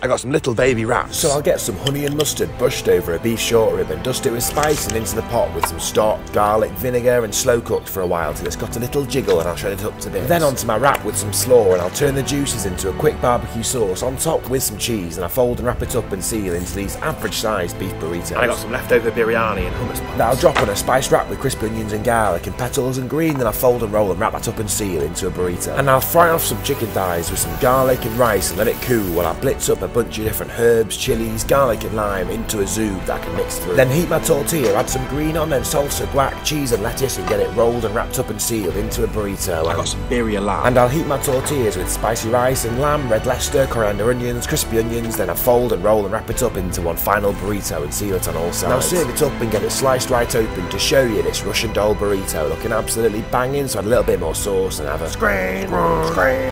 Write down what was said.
I got some little baby wraps. So I'll get some honey and mustard brushed over a beef short rib and dust it with spice and into the pot with some stock, garlic, vinegar and slow cooked for a while till it's got a little jiggle and I'll shred it up to bits. Then onto my wrap with some slaw and I'll turn the juices into a quick barbecue sauce on top with some cheese and I fold and wrap it up and seal into these average sized beef burritos. I got some leftover biryani and hummus pots. Now I'll drop on a spice wrap with crisp onions and garlic and petals and green, then I'll fold and roll and wrap that up and seal into a burrito. And I'll fry off some chicken thighs with some garlic and rice and let it cool while I blitz up a bunch of different herbs, chilies, garlic and lime into a zhoug that I can mix through. Then heat my tortilla, add some green on, then salsa, guac, cheese and lettuce and get it rolled and wrapped up and sealed into a burrito. I got some birria lamb. And I'll heat my tortillas with spicy rice and lamb, red Leicester, coriander onions, crispy onions, then I fold and roll and wrap it up into one final burrito and seal it on all sides. Now serve it up and get it sliced right open to show you this Russian doll burrito looking absolutely banging, so add a little bit more sauce and have a scran, scran.